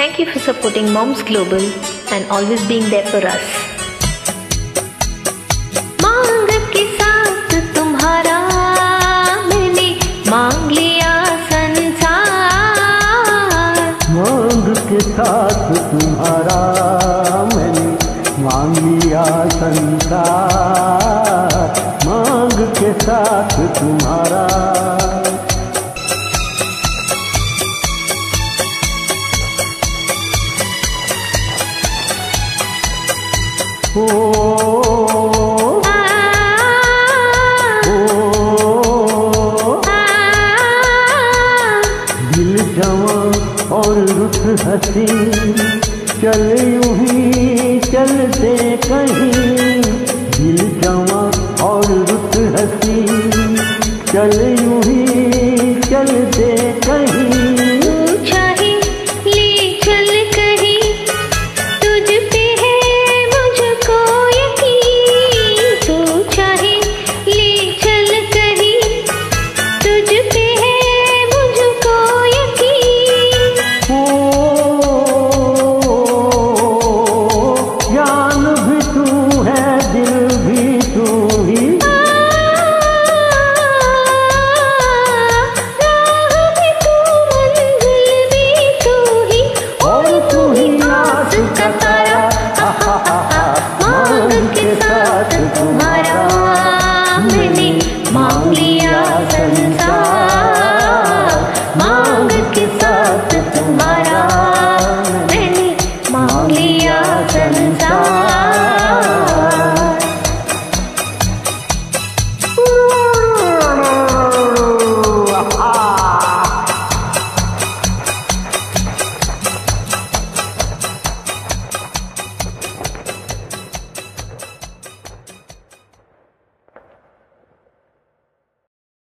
Thank you for supporting Moms Global and always being there for us. मांग के साथ तुम्हारा मैंने मांग लिया संसार मांग के साथ तुम्हारा मैंने मांग लिया संसार मांग के साथ तुम्हारा दिल जवा और रुत हसी, चल यूँ ही चलते कहीं। दिल जवा और रुत हसी, चल यूँ ही चलते